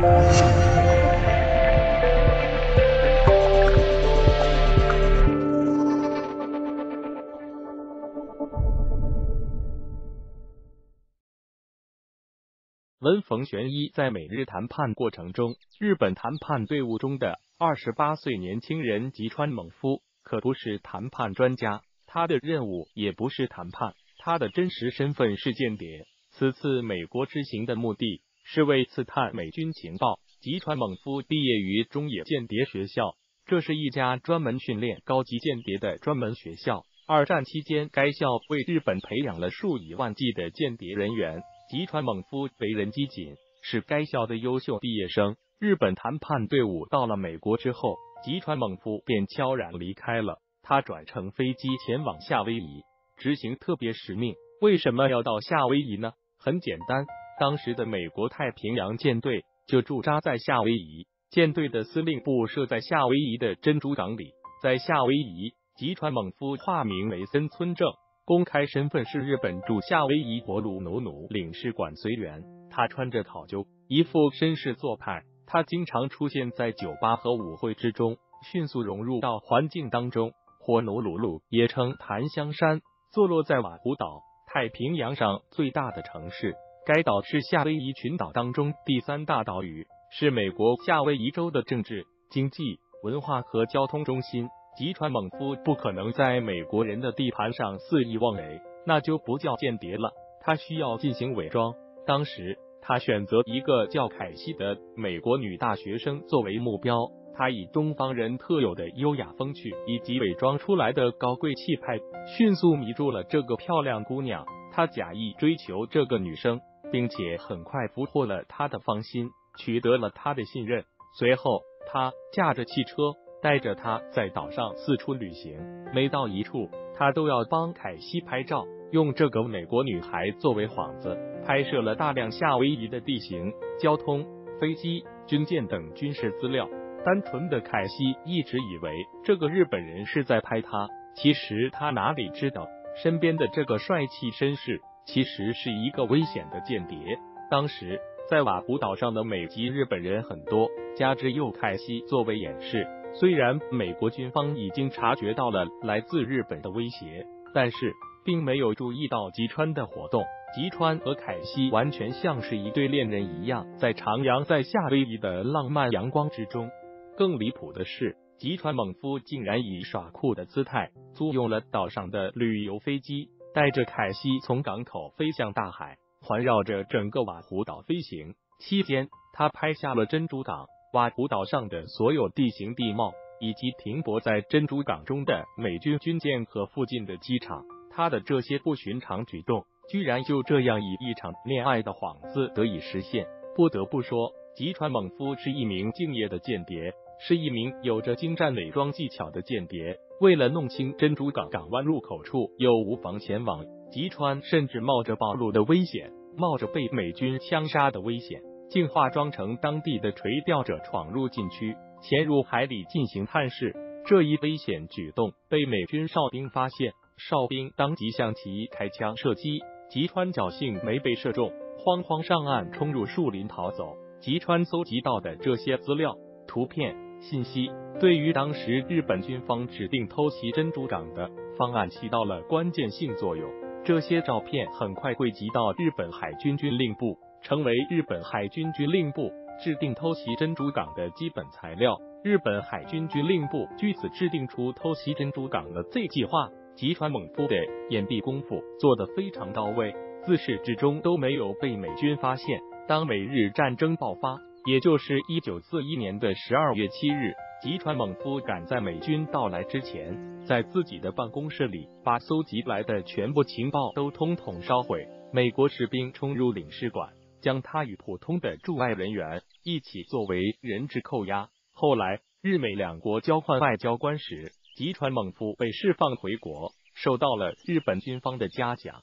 文冯玄一在美日谈判过程中，日本谈判队伍中的二十八岁年轻人吉川猛夫可不是谈判专家，他的任务也不是谈判，他的真实身份是间谍。此次美国之行的目的是为刺探美军情报。吉川猛夫毕业于中野间谍学校，这是一家专门训练高级间谍的专门学校。二战期间，该校为日本培养了数以万计的间谍人员。吉川猛夫为人机警，是该校的优秀毕业生。日本谈判队伍到了美国之后，吉川猛夫便悄然离开了。他转乘飞机前往夏威夷执行特别使命。为什么要到夏威夷呢？很简单，当时的美国太平洋舰队就驻扎在夏威夷，舰队的司令部设在夏威夷的珍珠港里。在夏威夷，吉川猛夫化名为森村正。公开身份是日本驻夏威夷火鲁努努领事馆随员，他穿着考究，一副绅士做派。他经常出现在酒吧和舞会之中，迅速融入到环境当中。火奴鲁鲁也称檀香山，坐落在瓦胡岛，太平洋上最大的城市。该岛是夏威夷群岛当中第三大岛屿，是美国夏威夷州的政治、经济、文化和交通中心。吉川猛夫不可能在美国人的地盘上肆意妄为，那就不叫间谍了。他需要进行伪装。当时他选择一个叫凯西的美国女大学生作为目标，他以东方人特有的优雅风趣以及伪装出来的高贵气派，迅速迷住了这个漂亮姑娘。他假意追求这个女生，并且很快俘获了他的芳心，取得了他的信任。随后，他驾着汽车。带着他在岛上四处旅行，每到一处，他都要帮凯西拍照，用这个美国女孩作为幌子，拍摄了大量夏威夷的地形、交通、飞机、军舰等军事资料。单纯的凯西一直以为这个日本人是在拍他，其实他哪里知道，身边的这个帅气绅士其实是一个危险的间谍。当时在瓦胡岛上的美籍日本人很多，加之又凯西作为掩饰。虽然美国军方已经察觉到了来自日本的威胁，但是并没有注意到吉川的活动。吉川和凯西完全像是一对恋人一样，在徜徉在夏威夷的浪漫阳光之中。更离谱的是，吉川猛夫竟然以耍酷的姿态租用了岛上的旅游飞机，带着凯西从港口飞向大海，环绕着整个瓦胡岛飞行。期间，他拍下了珍珠港。瓦胡岛上的所有地形地貌，以及停泊在珍珠港中的美军军舰和附近的机场，他的这些不寻常举动，居然就这样以一场恋爱的幌子得以实现。不得不说，吉川猛夫是一名敬业的间谍，是一名有着精湛伪装技巧的间谍。为了弄清珍珠港港湾入口处有无妨前往，吉川甚至冒着暴露的危险，冒着被美军枪杀的危险。竟化妆成当地的垂钓者闯入禁区，潜入海里进行探视。这一危险举动被美军哨兵发现，哨兵当即向其开枪射击。吉川侥幸没被射中，慌慌上岸，冲入树林逃走。吉川搜集到的这些资料、图片、信息，对于当时日本军方指定偷袭珍珠港的方案起到了关键性作用。这些照片很快汇集到日本海军军令部。成为日本海军军令部制定偷袭珍珠港的基本材料。日本海军军令部据此制定出偷袭珍珠港的 Z 计划。吉川猛夫的掩蔽功夫做得非常到位，自始至终都没有被美军发现。当美日战争爆发，也就是一九四一年的十二月七日，吉川猛夫赶在美军到来之前，在自己的办公室里把搜集来的全部情报都通统烧毁。美国士兵冲入领事馆。将他与普通的驻外人员一起作为人质扣押。后来，日美两国交换外交官时，吉川猛夫被释放回国，受到了日本军方的嘉奖。